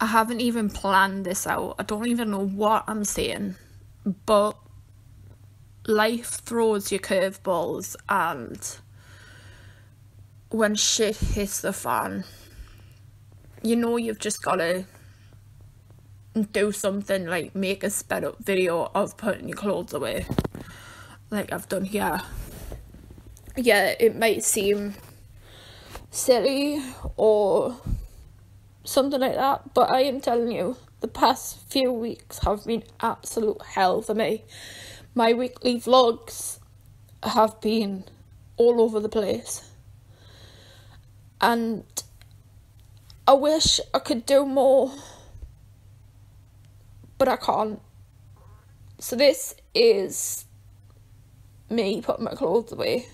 I haven't even planned this out. I don't even know what I'm saying. But life throws you curveballs and when shit hits the fan, you know you've just gotta do something like make a sped up video of putting your clothes away. Like I've done here. Yeah, it might seem silly or something like that. But I am telling you, the past few weeks have been absolute hell for me. My weekly vlogs have been all over the place. And I wish I could do more, but I can't. So, this is me putting my clothes away.